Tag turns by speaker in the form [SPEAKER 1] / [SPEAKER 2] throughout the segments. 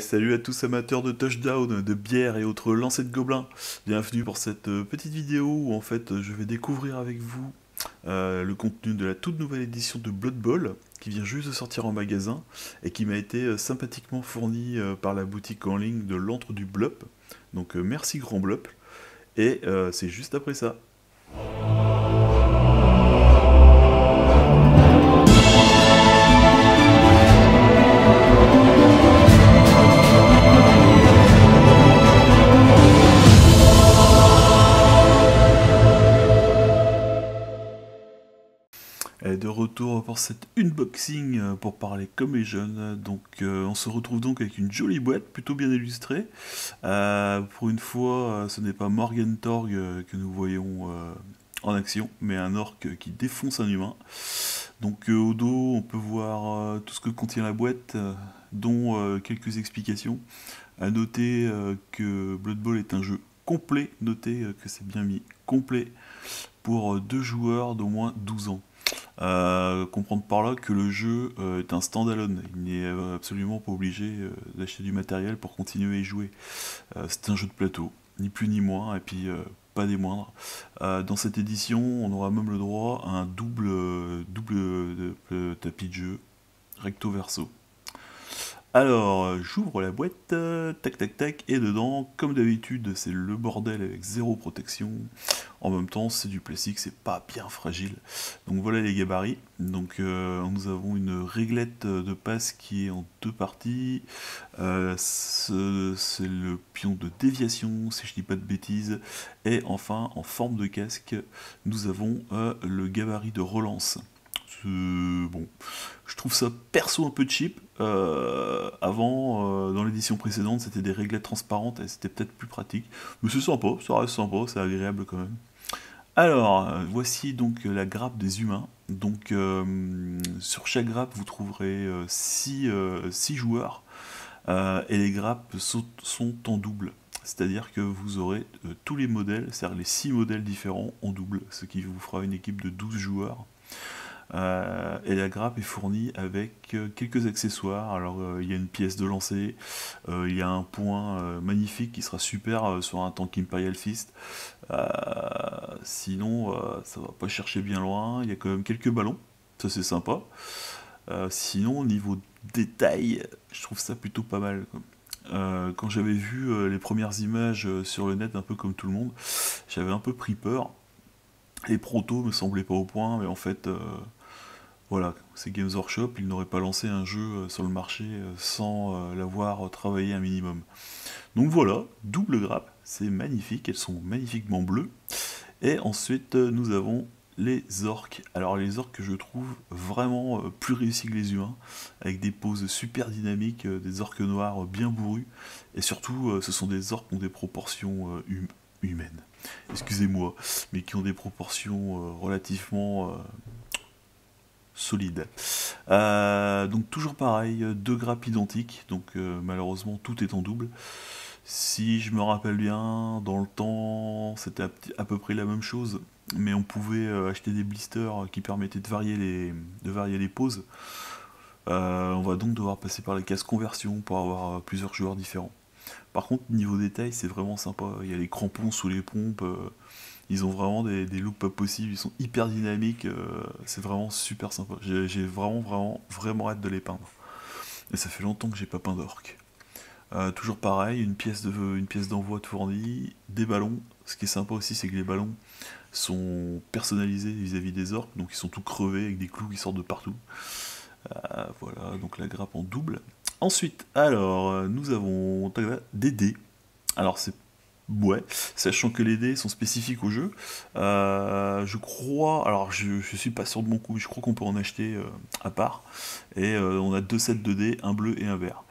[SPEAKER 1] Salut à tous amateurs de touchdown, de bière et autres lancers de gobelins. Bienvenue pour cette euh, petite vidéo où en fait je vais découvrir avec vous euh, le contenu de la toute nouvelle édition de Blood Bowl qui vient juste de sortir en magasin et qui m'a été euh, sympathiquement fourni par la boutique en ligne de l'antre du Blop. Donc merci Grand Blop. Et c'est juste après ça. Pour unboxing euh, pour parler comme les jeunes. Donc euh, on se retrouve donc avec une jolie boîte plutôt bien illustrée. Euh, pour une fois, ce n'est pas Morgan Torg que nous voyons en action, mais un orc qui défonce un humain. Donc au dos, on peut voir tout ce que contient la boîte, dont quelques explications. À noter que Blood Bowl est un jeu complet, notez que c'est bien mis complet pour deux joueurs d'au moins 12 ans. Euh, comprendre par là que le jeu euh, est un standalone. Il n'est euh, absolument pas obligé d'acheter du matériel pour continuer à y jouer. c'est un jeu de plateau, ni plus ni moins, et puis pas des moindres. dans cette édition, on aura même le droit à un double, double tapis de jeu, recto verso. Alors, euh, j'ouvre la boîte, euh, tac tac tac, et dedans, comme d'habitude, c'est le bordel avec zéro protection. En même temps, c'est du plastique, c'est pas bien fragile. Donc voilà les gabarits. Donc euh, nous avons une réglette de passe qui est en deux parties. c'est le pion de déviation, si je dis pas de bêtises. Et enfin, en forme de casque, nous avons le gabarit de relance bon, je trouve ça perso un peu cheap. Euh, avant, euh, dans l'édition précédente, c'était des réglettes transparentes et c'était peut-être plus pratique. Mais c'est sympa, ça reste sympa, c'est agréable quand même. Alors, euh, voici donc la grappe des humains. Donc, sur chaque grappe, vous trouverez 6 joueurs et les grappes sont, sont en double. C'est-à-dire que vous aurez tous les modèles, c'est-à-dire les 6 modèles différents en double, ce qui vous fera une équipe de 12 joueurs. Euh, et la grappe est fournie avec euh, quelques accessoires. Alors euh, il y a une pièce de lancer, il y a un point magnifique qui sera super sur un tank Imperial Fist. sinon, ça va pas chercher bien loin. Il y a quand même quelques ballons, ça c'est sympa. sinon, au niveau détail, je trouve ça plutôt pas mal. quand j'avais vu les premières images sur le net, un peu comme tout le monde, j'avais un peu pris peur. Les protos me semblaient pas au point, mais en fait, voilà, c'est Games Workshop, ils n'auraient pas lancé un jeu euh, sur le marché euh, sans euh, l'avoir travaillé un minimum. Donc voilà, double grappe, c'est magnifique, elles sont magnifiquement bleues. Et ensuite, nous avons les orques. Alors les orques que je trouve vraiment plus réussis que les humains, avec des poses super dynamiques, des orques noirs bien bourrus, et surtout ce sont des orques qui ont des proportions hum, humaines. Excusez-moi, mais qui ont des proportions relativement solide. Euh, donc toujours pareil, deux grappes identiques, donc euh, malheureusement tout est en double. Si je me rappelle bien, dans le temps, c'était à, peu près la même chose, mais on pouvait euh, acheter des blisters qui permettaient de varier les, de varier les poses. on va donc devoir passer par les cases conversion pour avoir plusieurs joueurs différents. Par contre, niveau détail, c'est vraiment sympa. Il y a les crampons sous les pompes. Ils ont vraiment des, looks pas possibles, ils sont hyper dynamiques, euh, c'est vraiment super sympa. J'ai vraiment, vraiment, vraiment hâte de les peindre. Et ça fait longtemps que j'ai pas peint d'orc. Euh, toujours pareil, une pièce d'envoi de, fournie, des ballons. Ce qui est sympa aussi, c'est que les ballons sont personnalisés vis-à-vis des orques, donc ils sont tout crevés avec des clous qui sortent de partout. Euh, voilà, donc la grappe en double. Ensuite, alors, nous avons des dés. Alors, c'est Ouais, sachant que les dés sont spécifiques au jeu. Euh, je crois, alors je, je, suis pas sûr de mon coup, mais je crois qu'on peut en acheter euh, à part. Et euh, on a deux sets de dés, un bleu et un vert.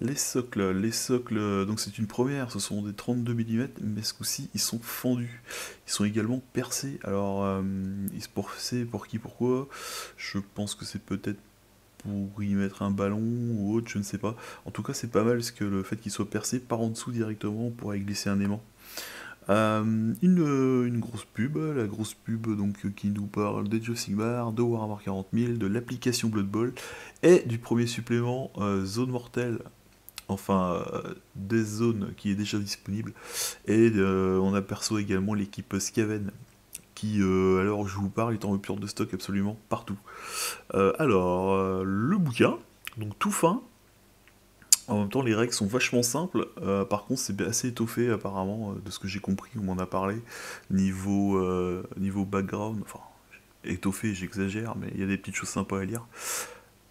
[SPEAKER 1] Les socles, les socles, donc c'est une première, ce sont des 32 mm, mais ce coup-ci ils sont fendus. Ils sont également percés. Alors, ils se percés pour qui, pourquoi? Je pense que c'est peut-être pour y mettre un ballon ou autre, je ne sais pas. En tout cas, c'est pas mal parce que le fait qu'il soit percé par en dessous directement, on pourrait y glisser un aimant. Euh, une, une, grosse pub, la grosse pub donc qui nous parle d'Age of Sigmar, de Warhammer 40 000, de l'application Blood Bowl et du premier supplément euh, Zone Mortelle enfin des zones qui est déjà disponible. Et on aperçoit également l'équipe Skaven qui, euh, alors que je vous parle, est en rupture de stock absolument partout. Euh, alors, euh, le bouquin, donc tout fin. En même temps, les règles sont vachement simples. par contre, c'est assez étoffé apparemment, de ce que j'ai compris, on m'en a parlé. Niveau, niveau background, enfin, étoffé, j'exagère, mais il y a des petites choses sympas à lire.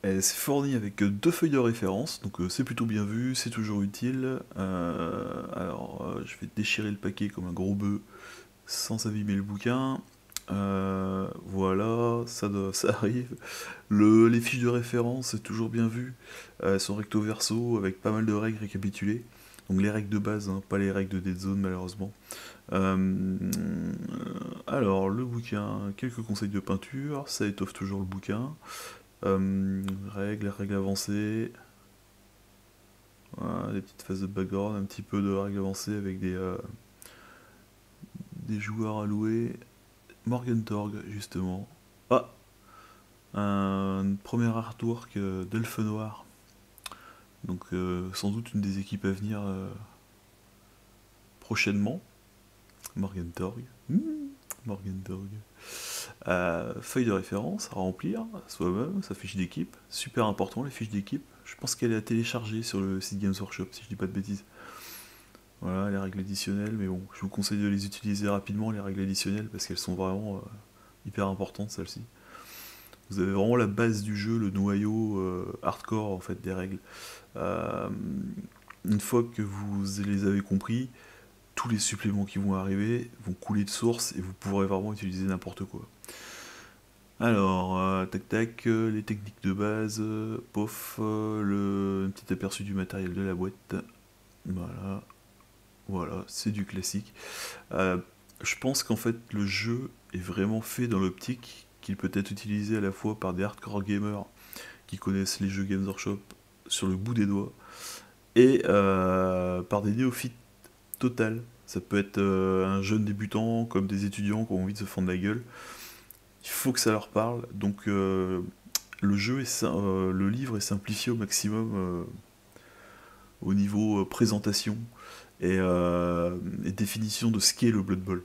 [SPEAKER 1] C'est fourni avec deux feuilles de référence, donc c'est plutôt bien vu, c'est toujours utile. alors, je vais déchirer le paquet comme un gros bœuf sans abîmer le bouquin. Euh, voilà, ça, ça arrive. Le, les fiches de référence, c'est toujours bien vu. elles sont recto verso avec pas mal de règles récapitulées. Donc les règles de base, hein, pas les règles de Dead Zone malheureusement. Euh, alors, le bouquin, quelques conseils de peinture, ça étoffe toujours le bouquin. Euh, règles, règles avancées. Voilà, des petites phases de background, un petit peu de règles avancées avec des, des joueurs à louer. Morgan Torg, justement. Ah Un premier artwork euh, d'Elfe Noir. Donc, euh, sans doute une des équipes à venir euh, prochainement. Morgan Torg. Hmm, feuille de référence à remplir soi-même, sa fiche d'équipe. Super important, les fiches d'équipe. Je pense qu'elle est à télécharger sur le site Games Workshop, si je dis pas de bêtises. Voilà, les règles additionnelles, mais bon, je vous conseille de les utiliser rapidement, les règles additionnelles, parce qu'elles sont vraiment euh, hyper importantes, celles-ci. Vous avez vraiment la base du jeu, le noyau euh, hardcore, en fait, des règles. Euh, une fois que vous les avez compris, tous les suppléments qui vont arriver vont couler de source, et vous pourrez vraiment utiliser n'importe quoi. Alors, tac tac, les techniques de base, pof, le petit aperçu du matériel de la boîte. Voilà, voilà, c'est du classique. Euh, je pense qu'en fait, le jeu est vraiment fait dans l'optique qu'il peut être utilisé à la fois par des hardcore gamers qui connaissent les jeux Games Workshop sur le bout des doigts et euh, par des néophytes total. Ça peut être euh, un jeune débutant comme des étudiants qui ont envie de se fendre la gueule. Il faut que ça leur parle. Donc le jeu est le livre est simplifié au maximum au niveau présentation euh, et, définition de ce qu'est le Blood Bowl.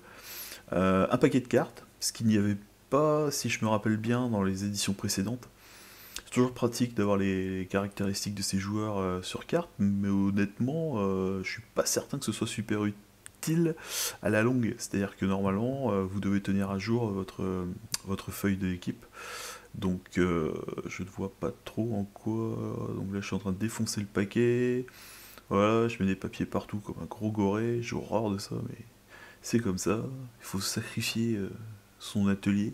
[SPEAKER 1] Euh, un paquet de cartes, ce qu'il n'y avait pas, si je me rappelle bien, dans les éditions précédentes. C'est toujours pratique d'avoir les caractéristiques de ces joueurs euh, sur carte, mais honnêtement, je suis pas certain que ce soit super utile à la longue. C'est-à-dire que normalement, vous devez tenir à jour votre, votre feuille d'équipe. Donc, je ne vois pas trop en quoi. Donc là, je suis en train de défoncer le paquet. Voilà, je mets des papiers partout comme un gros goré, j'ai horreur de ça, mais c'est comme ça, il faut sacrifier euh, son atelier.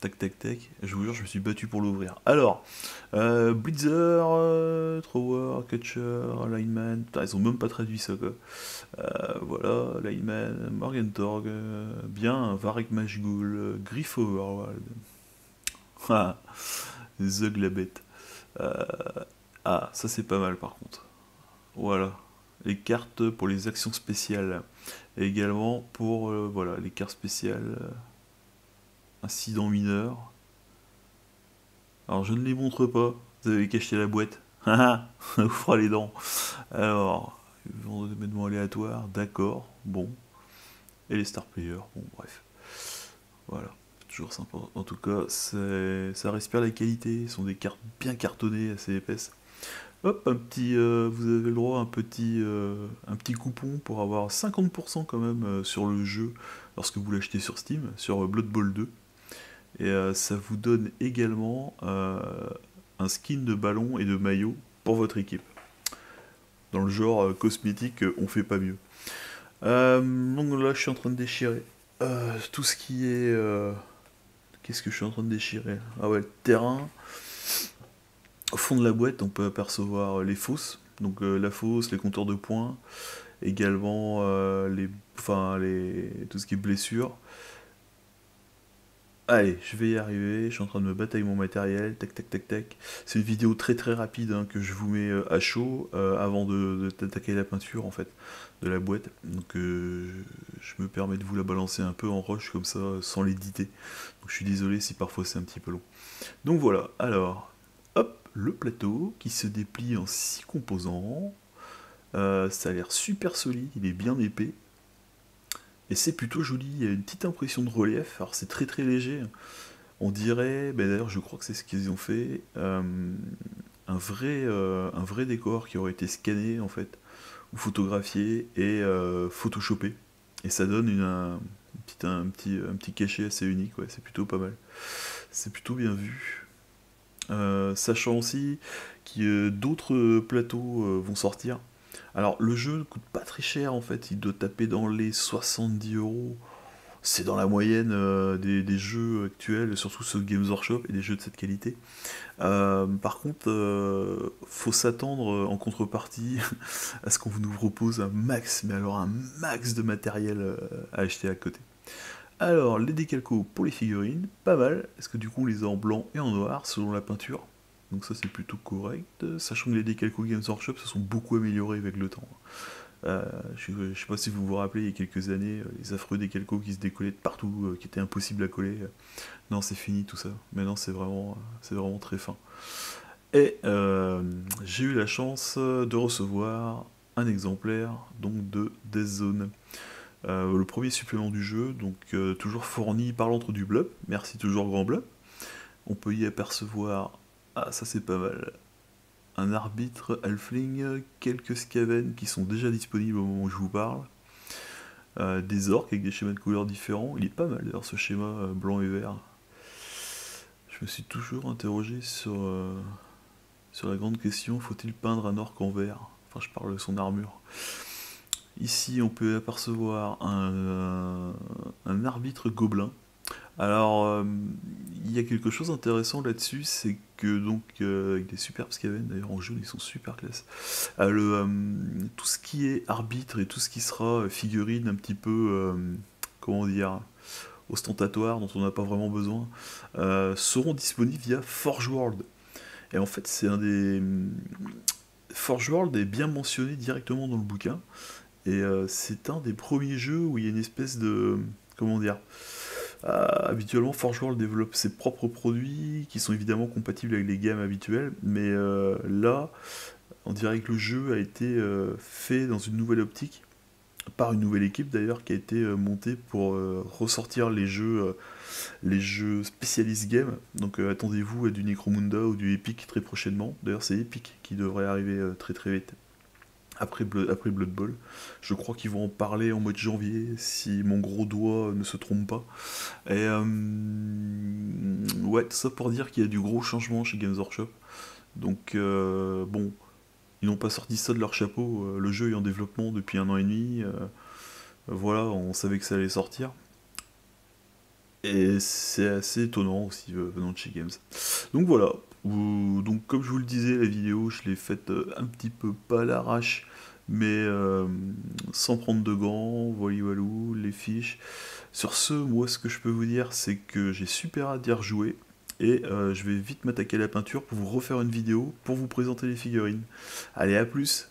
[SPEAKER 1] Tac, tac, tac, je vous jure, je me suis battu pour l'ouvrir. Alors, euh, Blitzer, euh, Thrower, Catcher, Lineman, putain, ils ont même pas traduit ça quoi. voilà, Lineman, Morgan Torg, bien, Varek Mashgul, Griff Overworld. Ah, Zug la bête. ah, ça c'est pas mal par contre. Voilà, les cartes pour les actions spéciales. Et également pour euh, voilà, les cartes spéciales euh, incidents mineurs. Alors je ne les montre pas, vous avez qu'acheter la boîte. ça vous fera les dents. Alors, événements aléatoires, d'accord, bon. Et les star players, bon bref. Voilà, toujours sympa. En tout cas, ça respire la qualité, ce sont des cartes bien cartonnées, assez épaisses. Hop, un petit, euh, vous avez le droit à un petit, euh, un petit coupon pour avoir 50% quand même euh, sur le jeu lorsque vous l'achetez sur Steam, sur Blood Bowl 2. Et ça vous donne également un skin de ballon et de maillot pour votre équipe. Dans le genre cosmétique, on fait pas mieux. donc là, je suis en train de déchirer tout ce qui est. Qu'est-ce que je suis en train de déchirer? Ah ouais, le terrain. Au fond de la boîte, on peut apercevoir les fosses, donc euh, la fosse, les compteurs de points, également euh, les, enfin, les, tout ce qui est blessure. Allez, je vais y arriver, je suis en train de me battre mon matériel, tac tac tac tac. C'est une vidéo très très rapide hein, que je vous mets euh, à chaud avant de, d'attaquer la peinture en fait de la boîte. Donc je me permets de vous la balancer un peu en rush comme ça sans l'éditer. Je suis désolé si parfois c'est un petit peu long. Donc voilà, alors hop, le plateau qui se déplie en 6 composants. Euh, ça a l'air super solide, il est bien épais. Et c'est plutôt joli, il y a une petite impression de relief, alors c'est très très léger. On dirait, ben d'ailleurs je crois que c'est ce qu'ils ont fait, euh, un, vrai, euh, un vrai décor qui aurait été scanné en fait, ou photographié et photoshopé. Et ça donne un, petit, cachet assez unique, c'est plutôt pas mal. C'est plutôt bien vu. Sachant aussi que d'autres plateaux vont sortir. Alors, le jeu ne coûte pas très cher en fait, il doit taper dans les 70 euros. C'est dans la moyenne euh, des, jeux actuels, surtout ceux de Games Workshop et des jeux de cette qualité. Euh, par contre, euh, faut s'attendre en contrepartie à ce qu'on nous propose un max, mais alors un max de matériel à acheter à côté. Alors, les décalcos pour les figurines, pas mal, parce que du coup on les a en blanc et en noir selon la peinture? Donc ça c'est plutôt correct, sachant que les décalcos Games Workshop se sont beaucoup améliorés avec le temps. Euh, je ne sais pas si vous vous rappelez, il y a quelques années, euh, les affreux décalcos qui se décollaient de partout, euh, qui étaient impossibles à coller. Non, c'est fini tout ça. Maintenant, c'est vraiment, c'est vraiment très fin. Et j'ai eu la chance de recevoir un exemplaire donc de Death Zone. Le premier supplément du jeu, donc toujours fourni par l'entre du blob. Merci toujours Grand Blob. On peut y apercevoir ah, ça c'est pas mal. Un arbitre Halfling, quelques Skaven qui sont déjà disponibles au moment où je vous parle. Euh, des orques avec des schémas de couleurs différents. Il est pas mal d'ailleurs ce schéma euh, blanc et vert. Je me suis toujours interrogé sur, euh, sur la grande question faut-il peindre un orc en vert? Enfin, je parle de son armure. Ici, on peut apercevoir un, un arbitre gobelin alors, euh, il y a quelque chose d'intéressant là-dessus, c'est que donc euh, avec des superbes Skaven, d'ailleurs en jaune ils sont super classe. Euh, tout ce qui est arbitre et tout ce qui sera figurine un petit peu, comment dire, ostentatoire, dont on n'a pas vraiment besoin, seront disponibles via Forge World. Et en fait, c'est un des Forge World est bien mentionné directement dans le bouquin, et c'est un des premiers jeux où il y a une espèce de, comment dire euh, habituellement, Forge World développe ses propres produits qui sont évidemment compatibles avec les gammes habituelles, mais euh, là, on dirait que le jeu a été euh, fait dans une nouvelle optique, par une nouvelle équipe d'ailleurs, qui a été montée pour ressortir les jeux, les jeux spécialistes game. Donc attendez-vous à du Necromunda ou du Epic très prochainement. D'ailleurs, c'est Epic qui devrait arriver très très vite après, Blood, après Blood Bowl. Je crois qu'ils vont en parler en mois de janvier, si mon gros doigt ne se trompe pas. Et euh, ouais, tout ça pour dire qu'il y a du gros changement chez Games Workshop. Donc euh, bon, ils n'ont pas sorti ça de leur chapeau. Euh, le jeu est en développement depuis un an et demi. voilà, on savait que ça allait sortir. Et c'est assez étonnant aussi venant de chez Games. Donc voilà, donc comme je vous le disais, la vidéo, je l'ai faite euh, un petit peu pas l'arrache, mais euh, sans prendre de gants, voilà walou, les fiches. Sur ce, moi ce que je peux vous dire, c'est que j'ai super hâte d'y rejouer, et euh, je vais vite m'attaquer à la peinture pour vous refaire une vidéo pour vous présenter les figurines. Allez, à plus